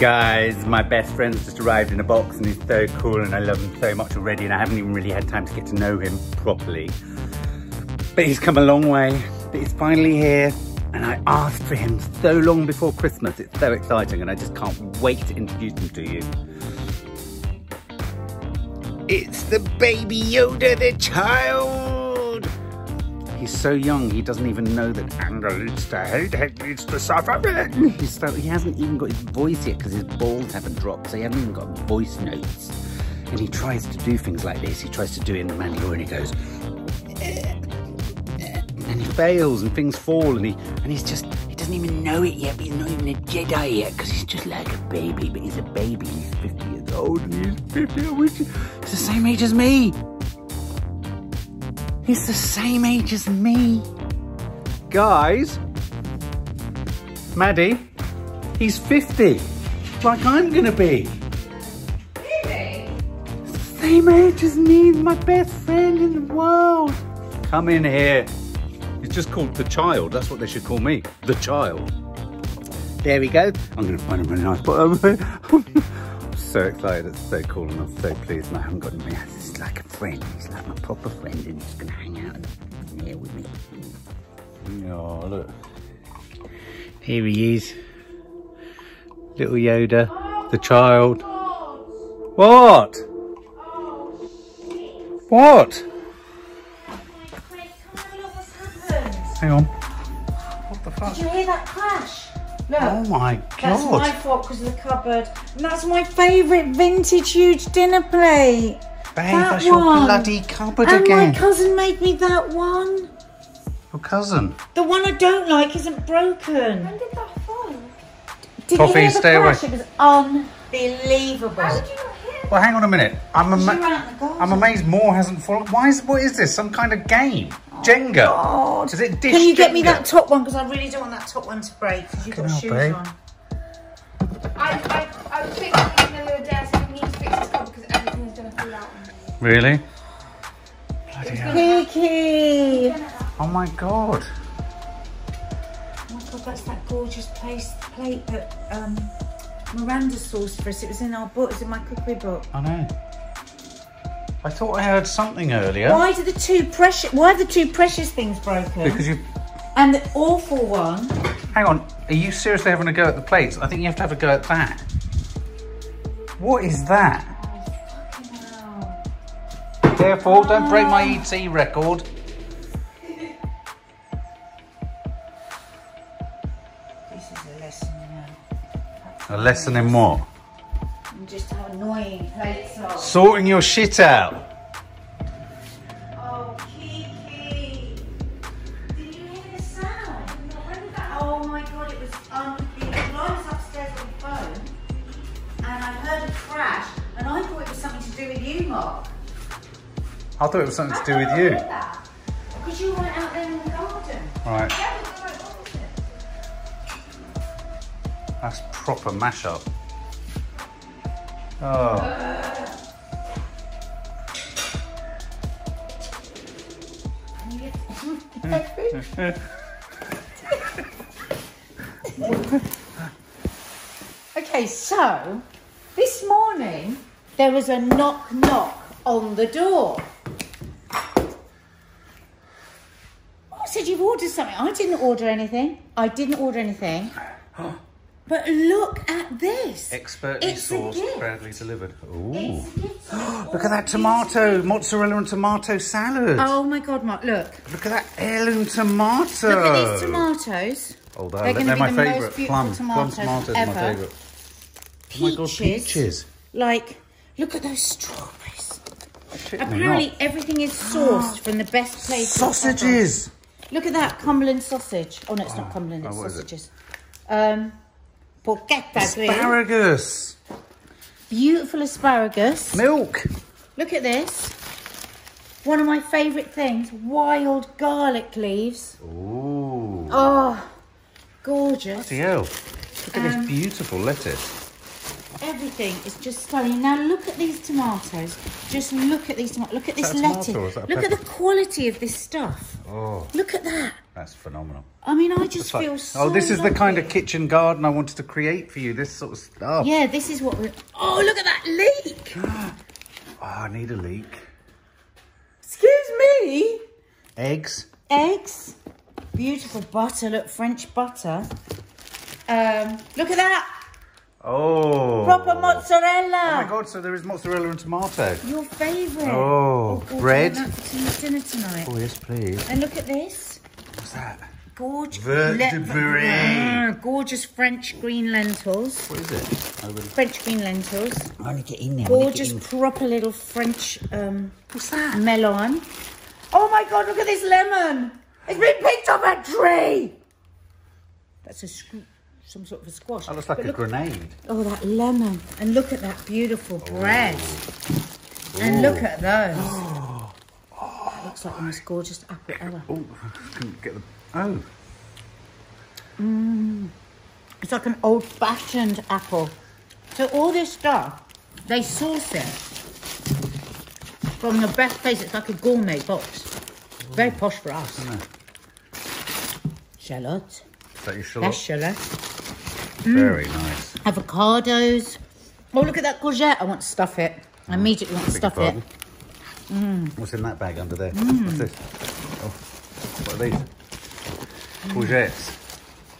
Guys, my best friend's just arrived in a box and he's so cool and I love him so much already and I haven't even really had time to get to know him properly. But he's come a long way, but he's finally here and I asked for him so long before Christmas. It's so exciting and I just can't wait to introduce him to you. It's the baby Yoda, the child! He's so young, he doesn't even know that anger leads to hate, hate leads to suffering. He's so, he hasn't even got his voice yet because his balls haven't dropped, so he hasn't even got voice notes. And he tries to do things like this. He tries to do it in the Mandalorian. He goes, and he fails, and things fall, and he and he's just he doesn't even know it yet. But he's not even a Jedi yet because he's just like a baby. But he's a baby. He's 50 years old, and he's 50. I wish he, he's the same age as me. He's the same age as me. Guys, Maddie, he's 50, like I'm gonna be. Really? Same age as me, my best friend in the world. Come in here. He's just called the child. That's what they should call me, the child. There we go. I'm gonna find a really nice spot. I'm so excited. It's so cool, and I'm so pleased. And I haven't got him yet. He's like a friend. He's like my proper friend, and he's gonna hang out in here with me. Mm. Oh, look. Here he is. Little Yoda, the child. What? What? Quick, come and look. Hang on. What the fuck? Did you hear that crash? Look. Oh my god. That's my fault because of the cupboard. And that's my favourite vintage huge dinner plate. Babe, that that's your one. bloody cupboard and again. my cousin made me that one. Your cousin. The one I don't like isn't broken. When did that fall? Did Toffee, you hear the stay crash? away. It was unbelievable. How did you hear Well, hang on a minute. I'm, You ama- out in the garden. I'm amazed more hasn't fallen. Why is what is this? Some kind of game? Oh, Jenga? Oh, God. Is it dish Can you get me that top one? Because I really don't want that top one to break because you've got Fucking shoes babe. on. I, I, I was fixing it in the other Really? Bloody hell. Kiki! Oh my god. Oh my god, that's that gorgeous place, plate that um, Miranda sourced for us. It was in our book, it was in my cookery book. I know. I thought I heard something earlier. Why do the two precious? Why are the two precious things broken? Because you. and the awful one. Hang on. Are you seriously having a go at the plates? I think you have to have a go at that. What is that? Careful, don't break my ET record. This is a lesson, know. A lesson in what? Just how annoying plates are. Sorting your shit out. I thought it was something to do with you. Because you went out there in the garden. Right, Yeah, it was like, what was it? that's proper mashup. Oh. Okay, so this morning there was a knock knock on the door. I said you've ordered something. I didn't order anything. I didn't order anything. But look at this. Expertly It's sourced, proudly delivered. Ooh. It's a gift. Look at that tomato, mozzarella and tomato salad. Oh my god, Mark, look. Look at that heirloom tomato. Look at these tomatoes. Oh, They're they're, they're be my the favourite. Plum, plum tomatoes are my ever. favourite. Oh my god, Peaches. peaches. Like, look at those strawberries. Apparently everything is sourced from the best places. Sausages. Look at that Cumberland sausage. Oh no, it's not Cumberland. It's oh, is it? sausages. Um, porchetta. Asparagus. Beautiful asparagus. Milk. Look at this. One of my favourite things: wild garlic leaves. Ooh. Oh, gorgeous. Bloody hell. Look at Um, this beautiful lettuce. Everything is just stunning. Now look at these tomatoes. Just look at these tomatoes. Look at this that a tomato lettuce. or is that a Look at the quality of this stuff. Oh, Look at that. that's phenomenal. I mean, I just like- feel so. oh, this is the kind of kitchen garden I wanted to create for you. This sort of stuff. Yeah, this is what we're. Oh, look at that leek. Oh, I need a leek. Excuse me. Eggs. Eggs. Beautiful butter. Look, French butter. Um, look at that. Oh. Proper mozzarella. Oh my god, so there is mozzarella and tomato. Your favourite. Oh, God, bread. do you want that for tea- dinner tonight. Oh, yes, please. And look at this. What's that? Gorgeous. Vertebrae. gorgeous French green lentils. What is it? I will... French green lentils. I want to get in there. Gorgeous, proper little French um, What's that? melon. Oh my god, look at this lemon. It's been picked up a tree. That's a squ- some sort of a squash. That looks like But a look- grenade. Oh, that lemon. And look at that beautiful bread. And look at those. oh, That looks like the most gorgeous apple ever. Oh, couldn't get the. Oh. Mmm. It's like an old-fashioned apple. So all this stuff, they source it from the best place. It's like a gourmet box. Very posh for us. Shallot. Is that your That's shallot? Shallot. Very nice. Avocados. Oh, look at that courgette. I want to stuff it. I mm. immediately want to stuff it. pardon? Mm. What's in that bag under there? What's this? Oh, what are these? Courgettes.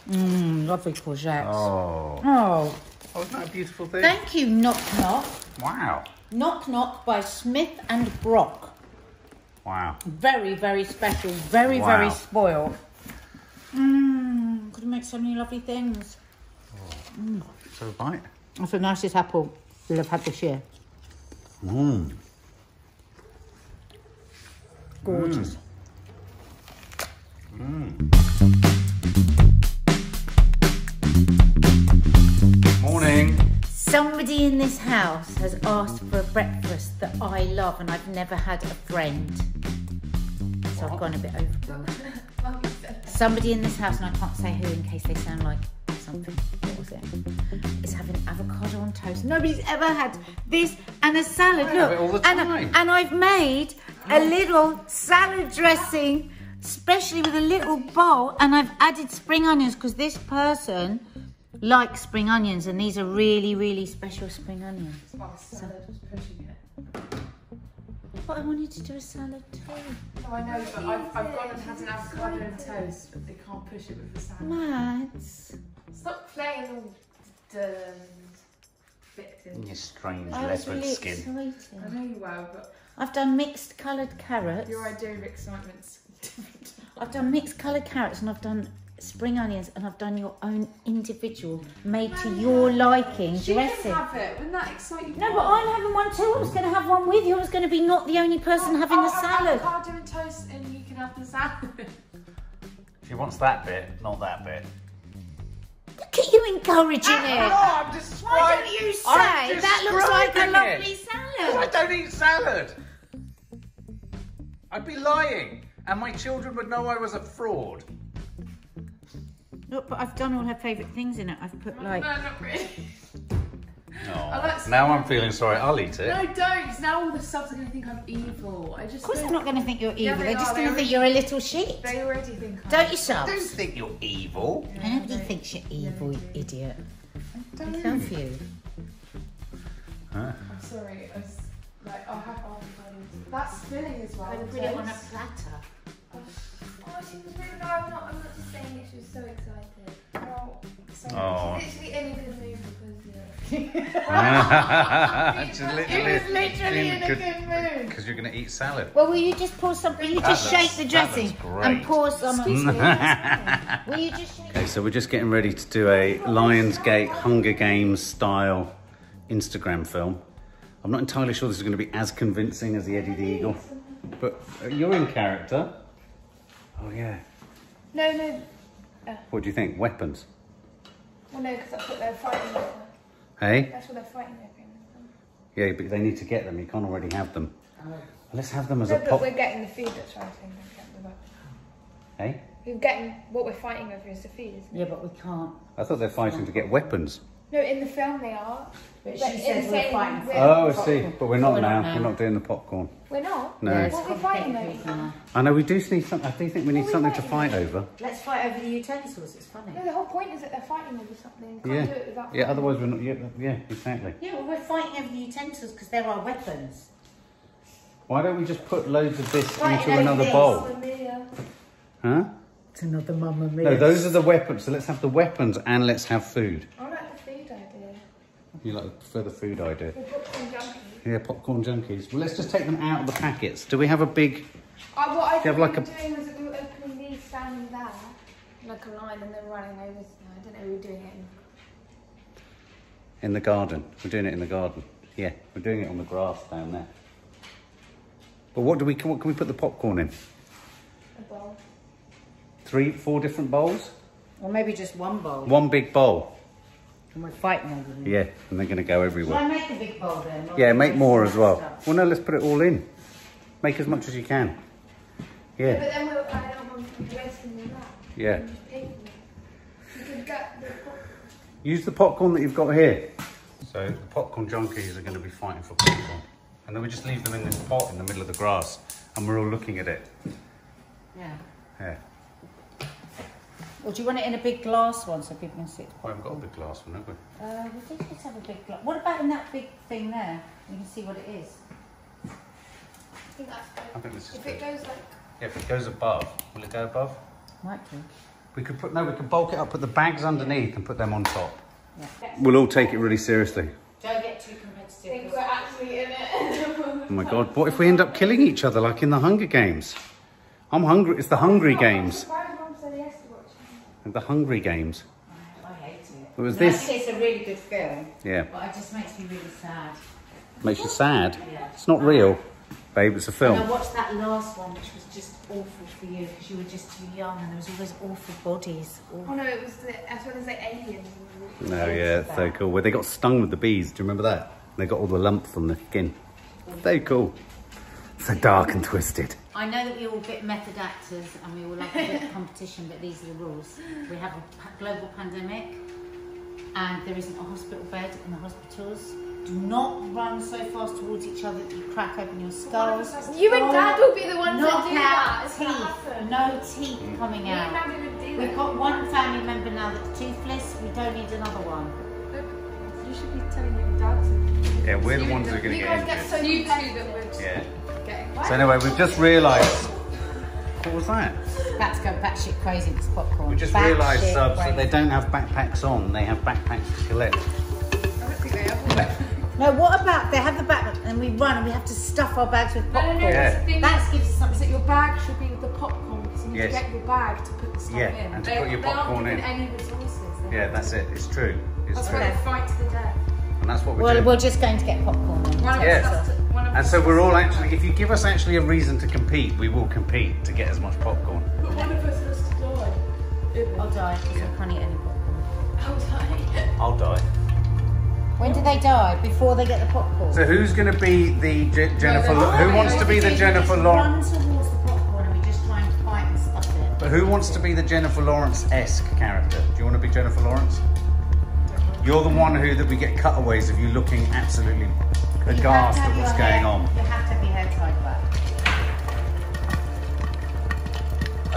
Mm, lovely courgettes. Oh. Oh, Oh, isn't that a beautiful thing? thank you, Knock Knock. Wow. Knock Knock by Smith and Brock. Wow. Very, very special. Very, Wow. very spoiled. Mmm, could make so many lovely things. So bite. That's the nicest apple we'll have had this year. Mmm. Gorgeous. Mmm. Mmm. Morning. Somebody in this house has asked for a breakfast that I love and I've never had a friend. So I've gone a bit overboard. Somebody in this house, and I can't say who in case they sound like something. It? Is having avocado on toast. Nobody's ever had this and a salad. Look, it all the and, and I've made a little salad dressing, especially with a little bowl, and I've added spring onions because this person likes spring onions, and these are really, really special spring onions. But I wanted to do a salad too. No, I know, but I've, I've gone and had an avocado and toast, but they can't push it with the salad. Mads. Stop playing all the um, victim. Your strange I was leopard really skin. I know you will, but I've done mixed coloured carrots. your idea of excitement's different. I've done mixed coloured carrots and I've done spring onions and I've done your own individual, made to your liking She dressing. can have it. Wouldn't that excite you? No, but I'm having one too. I was going to have one with you. I was going to be not the only person having the I'll salad. Have avocado and toast, and you can have the salad. She wants that bit, not that bit. Look at you encouraging ah, it. I'm just Why don't you say that looks like a lovely I salad? I don't eat salad. I'd be lying, and my children would know I was a fraud. Look, but I've done all her favourite things in it. I've put like. no, not really. Oh, like now I'm feeling sorry. I'll eat it. No, don't, because now all the subs are going to think I'm evil. I just. Of course, they're don't- going to think you're Yeah, evil. they They're just going to think you're a little shit. They already think I'm. Don't you, I don't think you're evil. Nobody thinks you're evil, you idiot. I love you. Huh? I'm sorry. I was, like, I'll have avocados. That's filling as well. I on put it on a toast. platter. Oh, she was really no, I'm not. I'm not just saying it. She was so excited. Oh, sorry. Oh. She's literally in a good mood because yeah. Just He literally, was literally in a good mood. Because you're going to eat salad. Well, will you just pour some? Will you That just looks- shake the dressing and pour some? Will you just shake? Okay, so we're just getting ready to do a Lionsgate Hunger Games style Instagram film. I'm not entirely sure this is going to be as convincing as the Eddie the Eagle, but uh, you're in character. Oh yeah. No, no. What do you think? Weapons? Well, no, because I put they're fighting. Hey? That's what they're fighting over. Yeah, but they need to get them. You can't already have them. Let's have them as No, a but pop. we're getting the feed. That's what I'm saying. Don't the weapon. Eh? Hey? We're getting what we're fighting over is the feed, isn't it? Yeah, but we can't. I thought they're fighting to get weapons. No, in the film they are. But But she says we're same fighting. way- for Oh, I see. But we're not We're now. not We're not doing the popcorn. We're not. No. Yeah, What are we fighting over? I know we do need something. I do think we need What we something to fighting fight over. Let's fight over the utensils. It's funny. No, the whole point is that they're fighting over something. Can't Yeah. do it without Yeah. Otherwise, we're not. Yeah. Yeah. Exactly. Yeah, well, we're fighting over the utensils because they're our weapons. Why don't we just put loads of this Fighting into another this. bowl? Mamma mia. Huh? It's another mamma mia. No, those are the weapons. So let's have the weapons and let's have food. I like the food idea. You like prefer the food idea? We've got some. Yeah, popcorn junkies. Well, let's just take them out of the packets. Do we have a big? Uh, what I you have think like a- doing was we were opening these standing there, like a line, and then running over. I don't know. We were doing it. In In the garden. We're doing it in the garden. Yeah, we're doing it on the grass down there. But what do we? What can we put the popcorn in? a bowl. Three, four different bowls. Or maybe just one bowl. One big bowl. And we're fighting over them. Yeah, and they're going to go Shall I everywhere. make a big bowl then? Yeah, make more as well. stuff? Well, no, let's put it all in. Make as much as you can. Yeah. Yeah, But then we'll, I don't want to be wasting all that. yeah. We just pay for it. We could get the Use the popcorn that you've got here. So the popcorn junkies are going to be fighting for popcorn. And then we just leave them in this pot in the middle of the grass and we're all looking at it. Yeah. Yeah. Or do you want it in a big glass one so people can see it? We haven't got a big glass one, have we? Uh, we did just have a big glass. What about in that big thing there? You can see what it is. I think that's good. I think this is If it good. goes like, Yeah, if it goes above, will it go above? Might do. We could put, no, we could bulk it up, put the bags underneath and put them on top. Yeah. We'll all take it really seriously. Don't get too competitive. I competitive. think we're actually in it. Oh my God, what if we end up killing each other like in the Hunger Games? I'm hungry, it's the Hungry Games. Surprised Mum said yes to watching. The Hungry Games. I hate it. It was I I this, think it's a really good film, yeah. but it just makes me really sad. Makes you sad. Yeah. It's not real, babe, it's a And film. I watched that last one, which was just awful for you because you were just too young and there was all those awful bodies. Awful. Oh no, it was the, that's when there's like aliens. No, yeah, it's so cool. Where they got stung with the bees, do you remember that? They got all the lumps on the skin. So cool. So dark and twisted. I know that we're all a bit method actors and we all like a bit of competition, but these are the rules. We have a global pandemic and there isn't a hospital bed in the hospitals. Do not run so fast towards each other that you crack open your skulls. You and Dad will be the ones that do that. out It's gonna teeth. No teeth mm. coming out. Dad would do We've got one family member now that's toothless. We don't need another one. You should be telling your dad. Yeah, we're the ones that are going You to guys get get injured. so you two that would Yeah. Get So anyway, we've just realised. What was that? That's going batshit crazy. This popcorn. We just Batshit realised, subs, that they don't have backpacks on. They have backpacks to collect. I don't think they have. No, what about they have the backpack and we run and we have to stuff our bags with No, no, popcorn? no. Yeah. That's the thing. That gives us is something. that your bag should be with the popcorn because you need Yes. to get your bag to put the stuff Yeah, in. and to they, put your they aren't popcorn in. any resources. Yeah, that's it. It's true. It's That's true. why they fight to the death. And that's what we're Well, doing. we're just going to get popcorn. Then. One of Yeah. Us has to, one of And so we're all actually, if you give us actually a reason to compete, we will compete to get as much popcorn. But one of us has to die. I'll die because I can't eat any popcorn. I'll die. I'll die. When do they die? Before they get the popcorn? So who's going to be the Je- Jennifer? no, who no, wants to be the just Jennifer run Lawrence? towards the popcorn and we just try and fight and stuff it. But who wants to be the Jennifer Lawrence-esque character? Do you want to be Jennifer Lawrence? You're the one who that we get cutaways of you looking absolutely You have aghast to have at what's going hair- on. You have to have your hair tied back.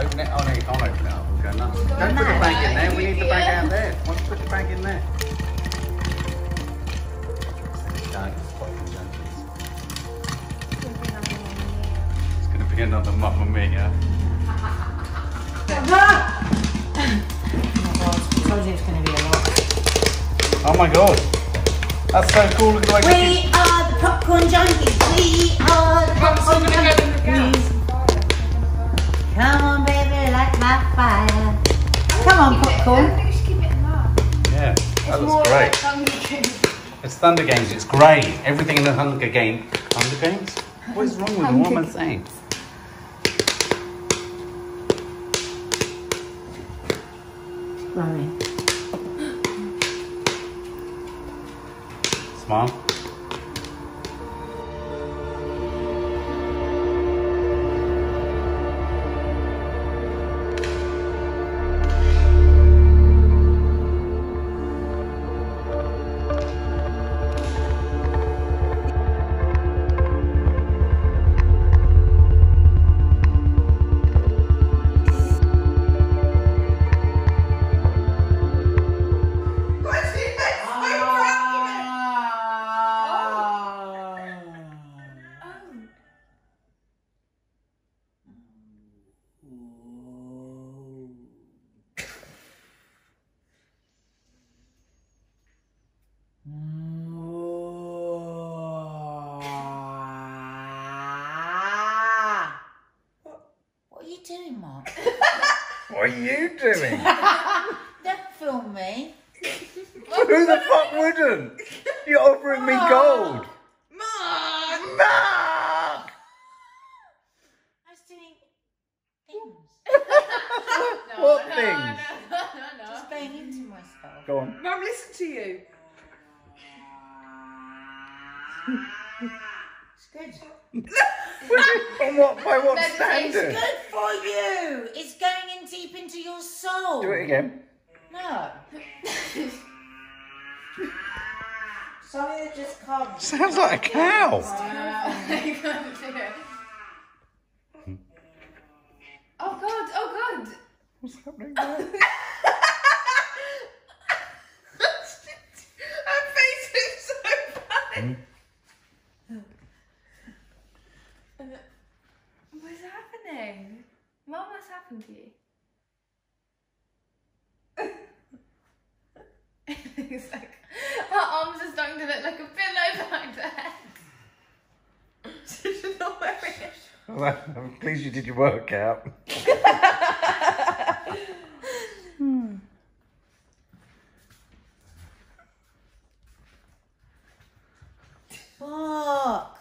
Open it. Oh no, you can't open it up. We'll go nuts. Don't put the bag in there. We need the bag out there. Why don't you put the bag in there? It's fucking junkies. It's going to be another Mamma Mia. Oh my god, I told you it's going to be a lot. Oh my god. That's so cool. Like We are the popcorn junkies. We are the popcorn gonna go in the gap. junkies. Come on, baby, light my fire. Come on, popcorn. think we should keep it in that. Yeah, that looks great. Hunger It's Thunder Games. It's great. Everything in the Hunger Game. Hunger Games? What is wrong with them? What am I saying? Growing. Smile. Doing? Mom? what are you doing? Don't film me. Who the fuck wouldn't? You're offering me gold. Mark! Mark! I was doing things. What no, things? No, no, no, Just going into myself. Go on. Mum, listen to you. It's good. On what, by what standard? Good for you. It's going in deep into your soul. Do it again. No. Something that just comes. Sounds like a cow. I can't do it. Oh god, oh god. What's happening there? Her face is so funny. Hmm? What's happening? Mum, what's happened to you? it's like her arms are starting to look like a pillow back there. She's not wearing it. Well, I'm pleased you did your workout. Mark,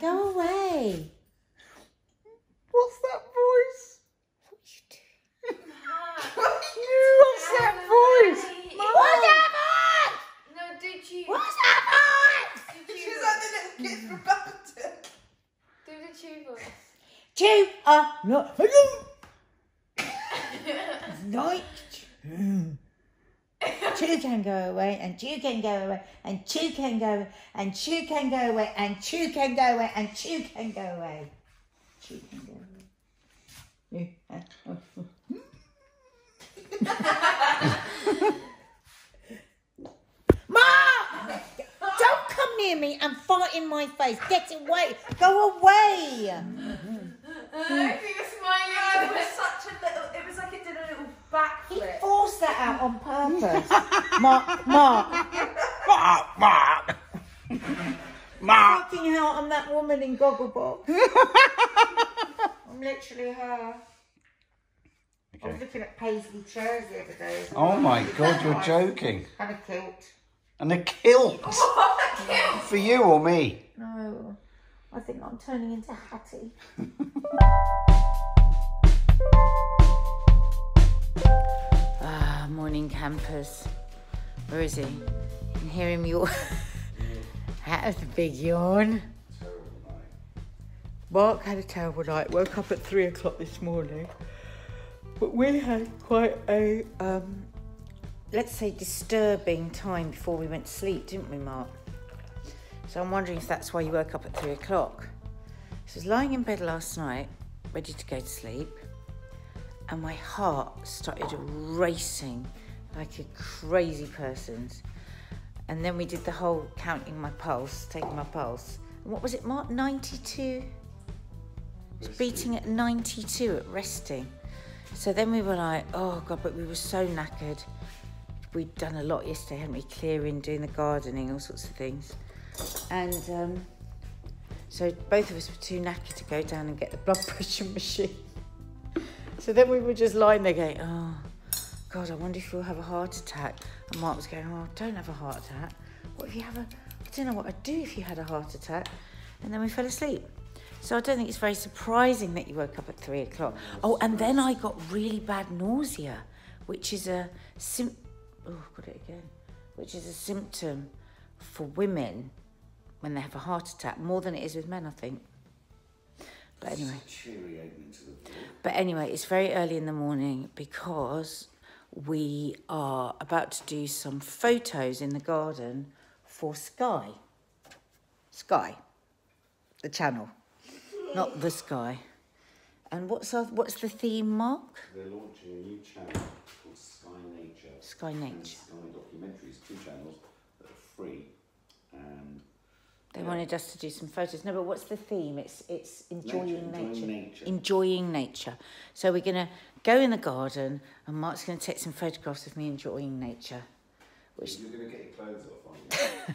go away. What's that voice? Mark. What's that voice? What's happened? No, did you? What's happened? Did you She's like the little kid from Badminton. do the chew voice? Two are not. Night. Two can go away, and two can go away, and two can go away, and two can go away, and two can go away, and two can go away. Two can go away. Mark! Don't come near me and fart in my face. Get away. Go away. I think you're smiling. It was such a little. It was like it did a little backflip. He forced that out on purpose. Mark, Mark. Mark, Mark. Mark. Fucking hell, I'm that woman in Gogglebox. I'm literally her. I was looking at Paisley chairs the other day. Oh well. my god, you're joking. And a kilt. And a kilt. For you or me? No, I think I'm turning into Hattie. ah, morning campers. Where is he? I can hear him yawn. that was a big yawn. Mark had a terrible night. Woke up at three o'clock this morning. But we had quite a, um, let's say, disturbing time before we went to sleep, didn't we, Mark? So I'm wondering if that's why you woke up at three o'clock. So I was lying in bed last night, ready to go to sleep, and my heart started racing like a crazy person's. And then we did the whole counting my pulse, taking my pulse. And what was it, Mark? 92? It's beating at 92 at resting. So then we were like, oh God, but we were so knackered. We'd done a lot yesterday, hadn't we? Clearing, doing the gardening, all sorts of things. And um, so both of us were too knackered to go down and get the blood pressure machine. So then we were just lying there going, oh, God, I wonder if you'll have a heart attack. And Mark was going, oh, don't have a heart attack. What if you have a, I don't know what I'd do if you had a heart attack. And then we fell asleep. So I don't think it's very surprising that you woke up at three o'clock. Oh, and then I got really bad nausea, which is a sim. Oh, got it again. Which is a symptom for women when they have a heart attack, more than it is with men, I think. But anyway. But anyway, it's very early in the morning because we are about to do some photos in the garden for Sky. Sky, the channel, not the Sky. And what's our, what's the theme, Mark? They're launching a new channel called Sky Nature. Sky Nature. Sky Documentaries, two channels that are free. And They wanted us to do some photos. No, but what's the theme? It's it's enjoying Nature, nature. enjoying nature. Enjoying nature. So we're gonna go in the garden, and Mark's gonna take some photographs of me enjoying nature. Which you're going to get your clothes off, aren't you?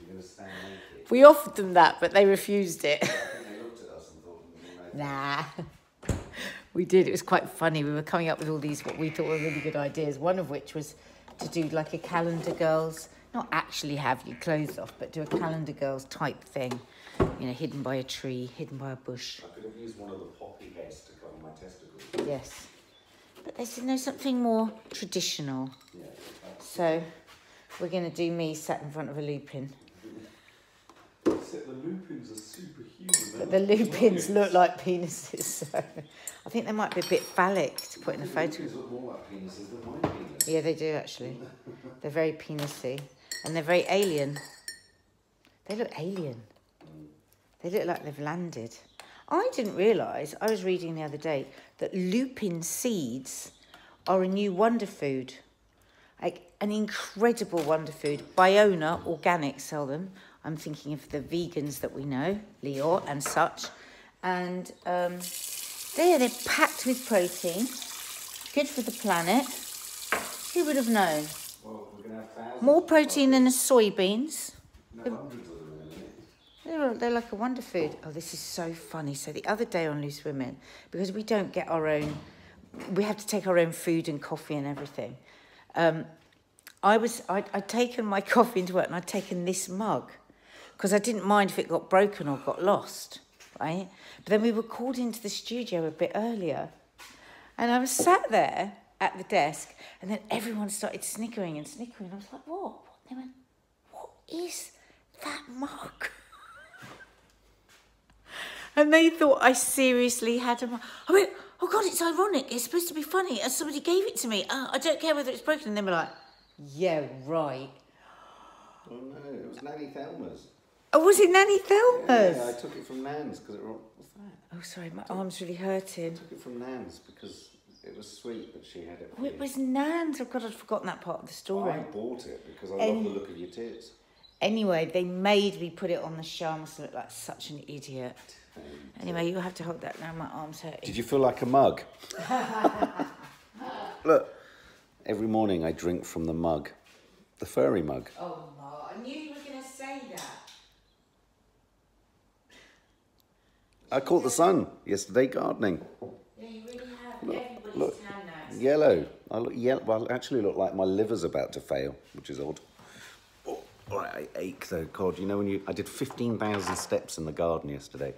you're going to stand naked. we offered them that, but they refused it. I think they looked at us and thought, no. nah. we did. It was quite funny. We were coming up with all these what we thought were really good ideas. One of which was to do like a calendar girls, not actually have your clothes off, but do a calendar girls type thing. You know, hidden by a tree, hidden by a bush. I could have used one of the poppy heads to cover my testicles. Yes. But they said no, something more traditional. Yeah. So we're going to do me sat in front of a lupin. Except the lupins are superhuman. But the lupins look like penises, so I think they might be a bit phallic to put in a photo. Lupins look more like penises than my penis. Yeah, they do actually. They're very penisy and they're very alien. They look alien. Mm. They look like they've landed. I didn't realise, I was reading the other day, that lupin seeds are a new wonder food. Like an incredible wonder food. Biona Organic sell them. I'm thinking of the vegans that we know, Leo and such. And um, they're, they're packed with protein, good for the planet. Who would have known? Well, we're going to have. More protein than the soybeans. No, hundreds of them in a minute. They're, they're like a wonder food. Oh, this is so funny. So the other day on Loose Women, because we don't get our own, we have to take our own food and coffee and everything. Um, I was, I'd, I'd taken my coffee into work and I'd taken this mug because I didn't mind if it got broken or got lost, right? But then we were called into the studio a bit earlier and I was sat there at the desk and then everyone started snickering and snickering. I was like, what? what? They went, what is that mug? And they thought I seriously had a. I went, oh God, it's ironic. It's supposed to be funny. And somebody gave it to me. Uh, I don't care whether it's broken. And they were like, yeah, right. Oh no, it was Nanny Thelma's. Oh, was it Nanny Thelma's? Yeah, I took it from Nan's because it. What's that? Oh, sorry, my arm's really hurting. I took it from Nan's because it was sweet that she had it. Oh, it was Nan's. Oh, God, I'd forgotten that part of the story. I bought it because I love the look of your tits. Anyway, they made me put it on the show. I must look like such an idiot. Anyway, you'll have to hold that now. My arm's hurting. Did you feel like a mug? Look, every morning I drink from the mug, the furry mug. Oh, no. I knew you were going to say that. I caught the sun yesterday gardening. Yeah, you really have. Everybody's look. tan. Yellow. I look yellow. Well, I actually look like my liver's about to fail, which is odd. Oh, all right, I ache though. God, you know when you I did fifteen thousand steps in the garden yesterday.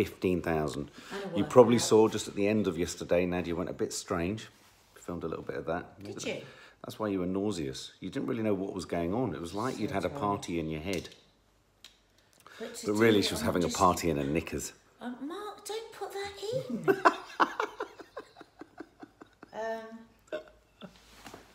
Fifteen thousand. You probably saw just at the end of yesterday, Nadia went a bit strange. Filmed a little bit of that. Did you? That's why you were nauseous. You didn't really know what was going on. It was like you'd had a party in your head. But, But really, she was I'm having a party in her knickers. Uh, Mark, don't put that in. um,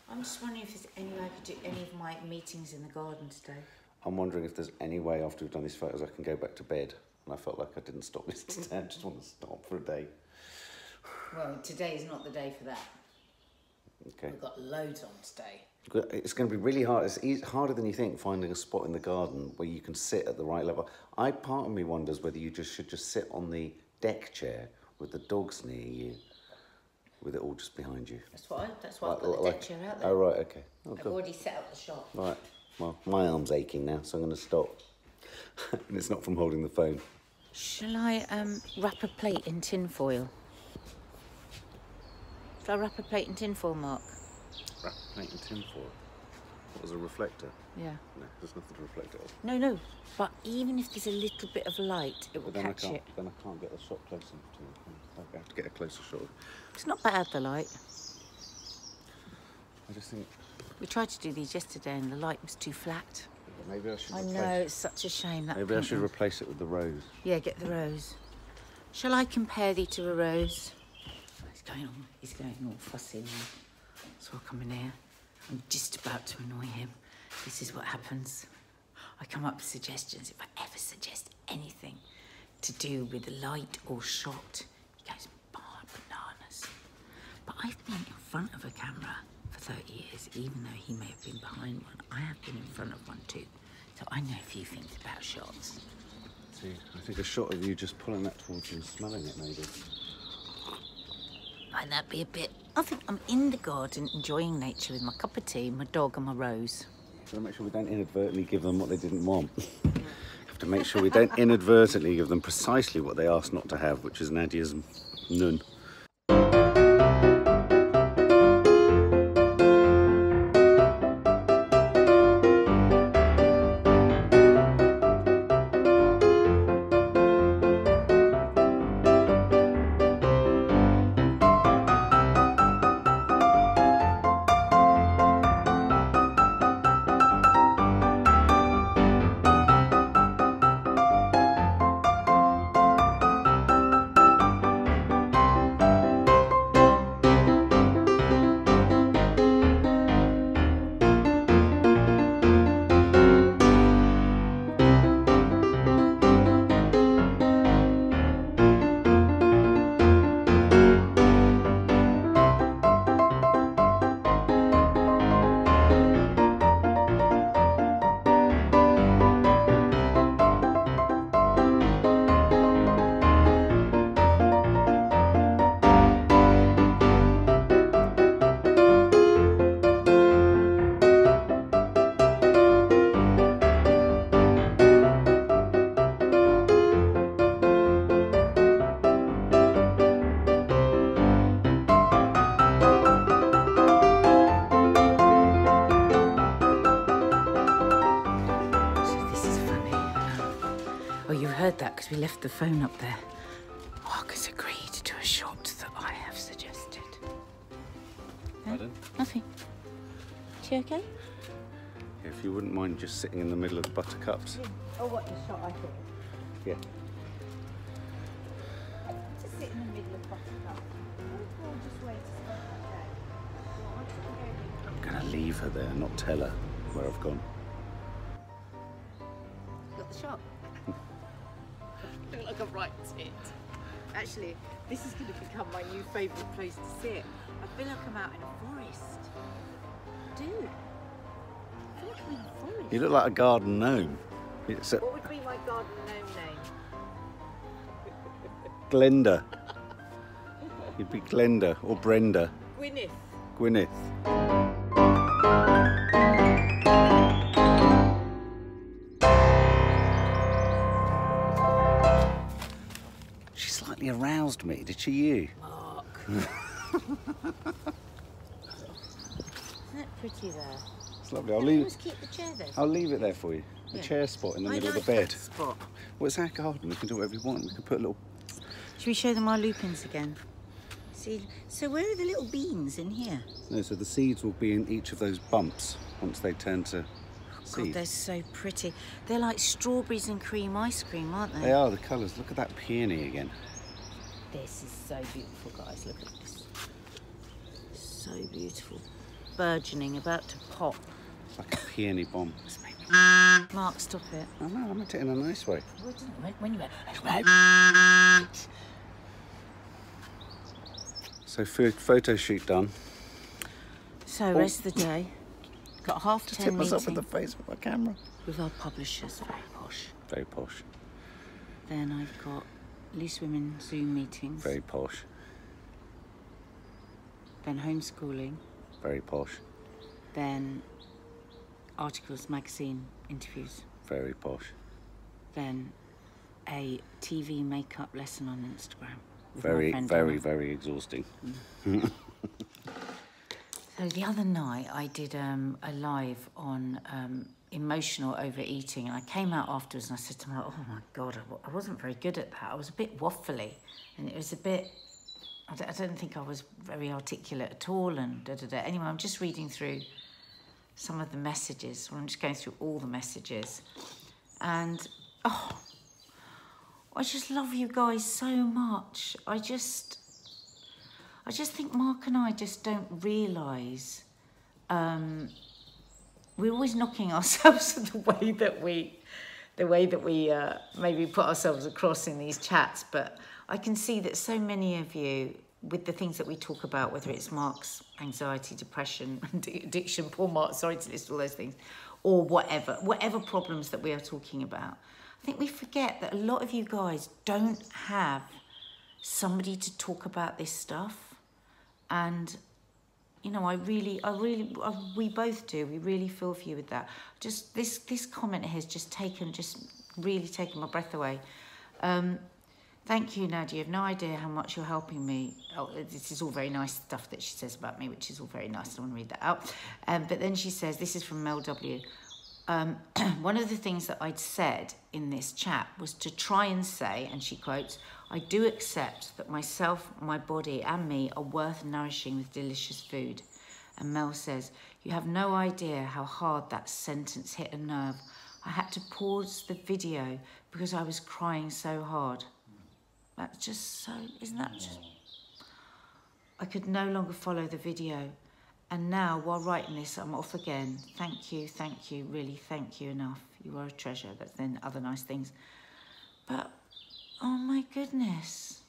I'm just wondering if there's any way I could do any of my meetings in the garden today. I'm wondering if there's any way after we've done these photos I can go back to bed. And I felt like I didn't stop today. I just want to stop for a day. Well, today is not the day for that. Okay. We've got loads on today. It's going to be really hard. It's harder than you think finding a spot in the garden where you can sit at the right level. I part of me wonders whether you just should just sit on the deck chair with the dogs near you, with it all just behind you. That's why. That's why I put the like- deck chair out oh, there. Oh right, okay. Oh, I've already set up the shop. Right. Well, my arm's aching now, so I'm going to stop. and it's not from holding the phone. Shall I um, wrap a plate in tin foil? Shall I wrap a plate in tin foil, Mark? Wrap a plate in tin foil. What was a reflector? Yeah. No, there's nothing to reflect it off. No, no. But even if there's a little bit of light, it will But then I catch can't. it. Then I can't get the shot close enough to it. I have to get a closer shot. It's not bad, the light. I just think We tried to do these yesterday and the light was too flat. Maybe I should. I replace know, it's such a shame that. Maybe I should one. replace it with the rose. Yeah, get the rose. Shall I compare thee to a rose? He's going on. He's going all fussy now. So I'll come in here. I'm just about to annoy him. This is what happens. I come up with suggestions. If I ever suggest anything to do with light or shot, he goes bar bananas. But I've been in front of a camera 30 years, even though he may have been behind one. I have been in front of one too. So I know a few things about shots. See, I think a shot of you just pulling that towards you and smelling it, maybe. Might that be a bit? I think I'm in the garden enjoying nature with my cup of tea, my dog, and my rose. Gotta make sure we don't inadvertently give them what they didn't want. have to make sure we don't inadvertently give them precisely what they asked not to have, which is Nadia's nun. The phone up there. Mark has agreed to a shot that I have suggested. Pardon? Nothing. Is she okay? If you wouldn't mind just sitting in the middle of the buttercups. Oh, what the shot I thought. Yeah. Just sit in the middle of Buttercup. Or oh, just wait to start that day. I'm going to leave her there, not tell her where I've gone. Got the shot. Look like a right tit. Actually, this is going to become my new favourite place to sit. I feel like I'm out in a forest. I do. I feel like I'm in a forest. You look like a garden gnome. It's a What would be my garden gnome name? Glenda. You'd be Glenda or Brenda. Gwyneth. Gwyneth. Aroused me, did she you? Mark. Isn't it pretty there? It's lovely. I'll Can leave, always keep the chair there? I'll leave it there for you. A Yeah. chair spot in the I middle like of the bed. that spot. Well, it's our garden. We can do whatever we want. We can put a little. Should we show them our lupins again? See, so where are the little beans in here? No, so the seeds will be in each of those bumps once they turn to God, seed. they're so pretty. They're like strawberries and cream ice cream, aren't they? They are the colours. Look at that peony again. This is so beautiful, guys. Look at this. So beautiful. Burgeoning, about to pop. It's like a peony bomb. Mark, stop it. Oh no, I meant it in a nice way. When, you went, So pho- photo shoot done. So, oh. rest of the day. Got half Just ten hit myself meeting in the face with my camera. with our publishers, very posh. Very posh. Then I've got Loose Women Zoom meetings. Very posh. Then homeschooling. Very posh. Then articles, magazine interviews. Very posh. Then a TV makeup lesson on Instagram. Very, very, Emma. very exhausting. So the other night I did um, a live on um, emotional overeating, and I came out afterwards and I said to myself, "Oh my god, I, wasn't very good at that. I was a bit waffly, and it was a bit. I d- I don't think I was very articulate at all." And da da da. Anyway, I'm just reading through some of the messages. Well, I'm just going through all the messages, and oh, I just love you guys so much. I just. I just think Mark and I just don't realise um, we're always knocking ourselves the way that we, the way that we uh, maybe put ourselves across in these chats. But I can see that so many of you, with the things that we talk about, whether it's Mark's anxiety, depression, addiction, poor Mark, sorry to list all those things, or whatever, whatever problems that we are talking about. I think we forget that a lot of you guys don't have somebody to talk about this stuff and you know i really i really I, we both do. We really feel for you with that. Just this this comment has just taken just really taken my breath away. Um thank you nadia. You have no idea how much you're helping me. Oh this is all very nice stuff that she says about me which is all very nice. I want to read that out. Um, but then she says this is from mel w. Um, one of the things that I'd said in this chat was to try and say, and she quotes, I do accept that myself, my body, and me are worth nourishing with delicious food. And Mel says, You have no idea how hard that sentence hit a nerve. I had to pause the video because I was crying so hard. That's just so, isn't that just. I could no longer follow the video. And now, while writing this, I'm off again. Thank you, thank you, really, thank you enough. You are a treasure. That's then other nice things. But, oh my goodness.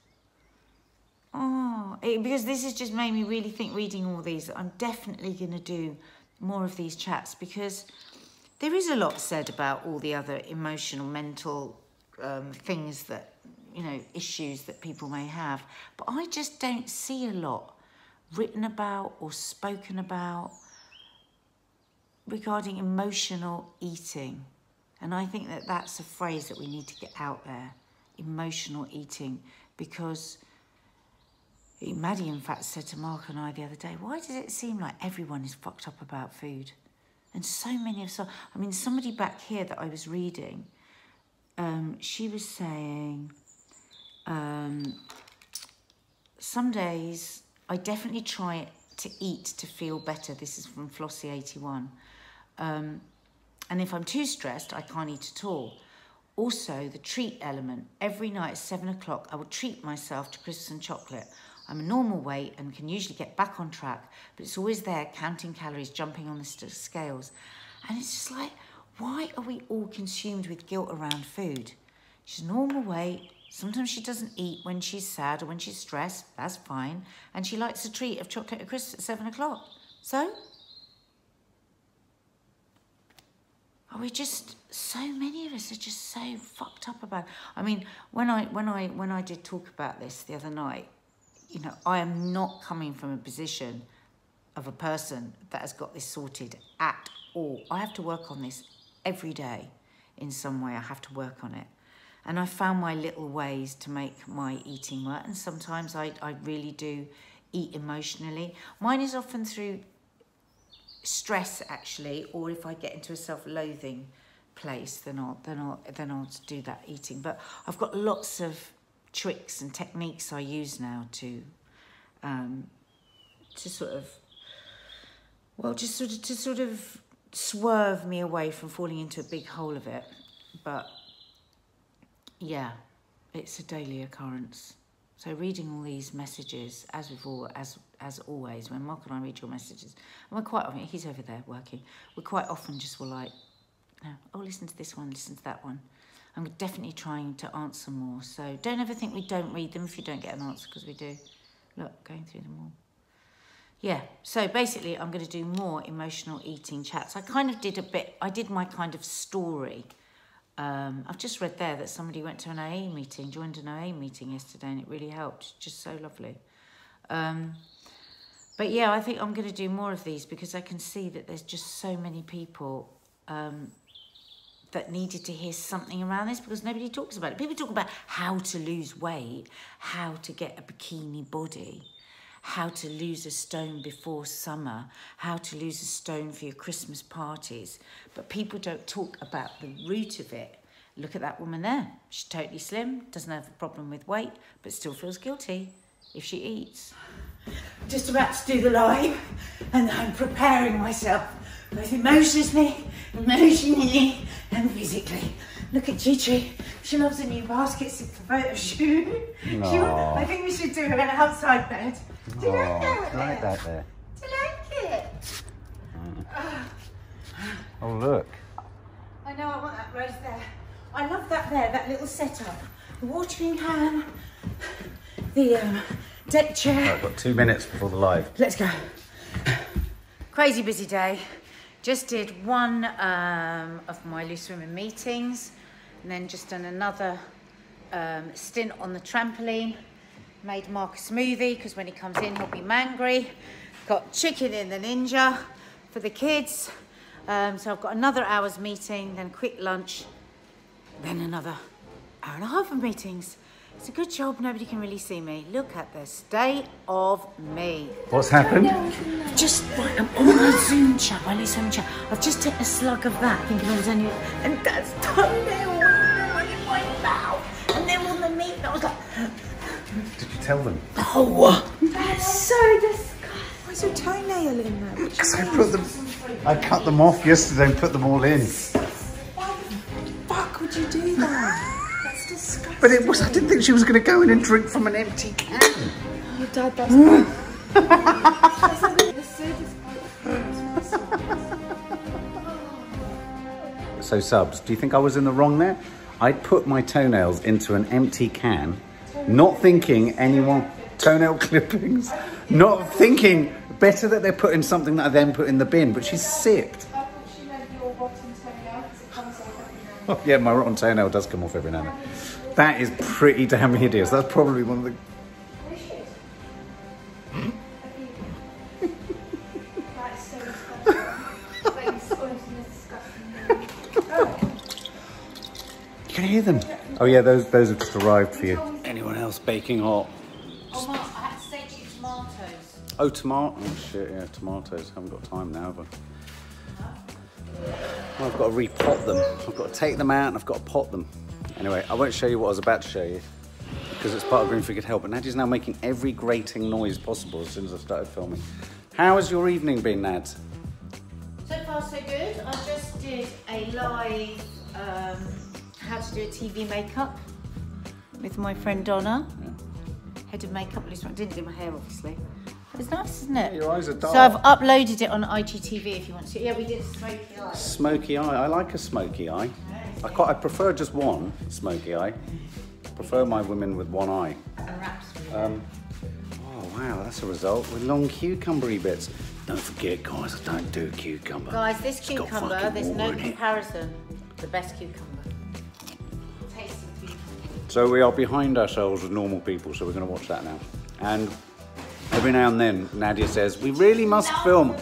Oh, it, because this has just made me really think reading all these. I'm definitely going to do more of these chats because there is a lot said about all the other emotional, mental um, things that, you know, issues that people may have. But I just don't see a lot written about or spoken about regarding emotional eating. And I think that that's a phrase that we need to get out there emotional eating because Maddie, in fact, said to Mark and I the other day, why does it seem like everyone is fucked up about food? And so many of so, I mean, somebody back here that I was reading um, she was saying um, some days I definitely try to eat to feel better. This is from Flossie81. Um, and if I'm too stressed, I can't eat at all. Also, the treat element. Every night at seven o'clock, I will treat myself to crisps and chocolate. I'm a normal weight and can usually get back on track, but it's always there counting calories, jumping on the scales. And it's just like, why are we all consumed with guilt around food? She's a normal weight. Sometimes she doesn't eat when she's sad or when she's stressed. That's fine. And she likes a treat of chocolate or crisps at seven o'clock. So? Are we just so many of us are just so fucked up about It. I mean, when I when I when I did talk about this the other night, you know, I am not coming from a position of a person that has got this sorted at all. I have to work on this every day in some way. I have to work on it. And I found my little ways to make my eating work. And sometimes I, I really do eat emotionally. Mine is often through stress actually, or if I get into a self-loathing place, then I'll then I'll then I'll do that eating. But I've got lots of tricks and techniques I use now to um, to sort of well, just sort of to sort of swerve me away from falling into a big hole of it. But yeah, it's a daily occurrence. So reading all these messages, as all, as as always, when Mark and I read your messages, and we're quite often he's over there working. We're quite often just were like, oh, listen to this one, listen to that one. I'm definitely trying to answer more. So don't ever think we don't read them if you don't get an answer, because we do. Look, going through them all. Yeah, so basically I'm going to do more emotional eating chats. I kind of did a bit, I did my kind of story. Um, I've just read there that somebody went to an AA meeting, joined an AA meeting yesterday, and it really helped. Just so lovely. Um, but yeah, I think I'm going to do more of these because I can see that there's just so many people um, that needed to hear something around this because nobody talks about it. People talk about how to lose weight, how to get a bikini body, how to lose a stone before summer, how to lose a stone for your Christmas parties. But people don't talk about the root of it. Look at that woman there. She's totally slim, doesn't have a problem with weight, but still feels guilty if she eats. Just about to do the live, and I'm preparing myself both emotionally, emotionally, and physically. Look at Chi She loves her new baskets for photo shoot. I think we should do her an outside bed. Do you like that? I like that there. Do you like it? Oh, look. I know I want that rose there. I love that there, that little setup. The watering can, the um, deck chair. I've got two minutes before the live. Let's go. Crazy busy day. Just did one um, of my loose women meetings and then just done another um, stint on the trampoline. Made Mark a smoothie because when he comes in he'll be mangry. Got chicken in the ninja for the kids. Um, so I've got another hour's meeting, then quick lunch, then another hour and a half of meetings. It's a good job nobody can really see me. Look at the state of me. What's happened? Just right, I'm on my Zoom chat, my new Zoom chat. I've just taken a slug of that, thinking I was only, and that's toenail in my mouth. And then on the meat, I was like, Did you tell them? oh, That's so disgusting. Why's your toenail in there? Because I put them, I cut them off yesterday and put them all in. But it was, I didn't think she was going to go in and drink from an empty can. Oh, Dad, that's That's so disgusting. So, subs, do you think I was in the wrong there? I put my toenails into an empty can, not thinking anyone, toenail clippings, not thinking better that they're putting something that I then put in the bin, but she's sipped. Oh, yeah, my rotten toenail does come off every now and then. That is pretty damn hideous. That's probably one of the. Hmm? You can hear them. Oh yeah, those those have just arrived for you. Anyone else baking hot? Oh, Mark, I had to say to you tomatoes. Oh, tomato. Oh shit, yeah, tomatoes. Haven't got time now, have I? Well, I've got to repot them. I've got to take them out and I've got to pot them. Anyway, I won't show you what I was about to show you because it's part of Green Fingered Hell. But Nadia's now making every grating noise possible as soon as I started filming. How has your evening been, Nad? So far, so good. I just did a live um, how to do a TV makeup with my friend Donna, head of makeup. At least I didn't do my hair, obviously. It's nice, isn't it? Your eyes are dark. So I've uploaded it on IGTV if you want to. Yeah, we did smoky Eye. Smoky eye. I like a smoky eye. I, I prefer just one smoky eye. I prefer my women with one eye. And wraps. Um, oh wow, that's a result with long cucumbery bits. Don't forget, guys, I don't do cucumber. Guys, this It's cucumber, there's no water in it. comparison. The best cucumber. Tasty cucumber. So we are behind ourselves with normal people, so we're going to watch that now. And every now and then, Nadia says, we really must film.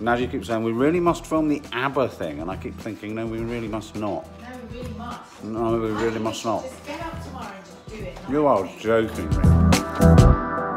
Nadia keeps saying, we really must film the ABBA thing. And I keep thinking, no, we really must not. No, we really must. No, we really must not. Just get up tomorrow and just do it. You are joking me.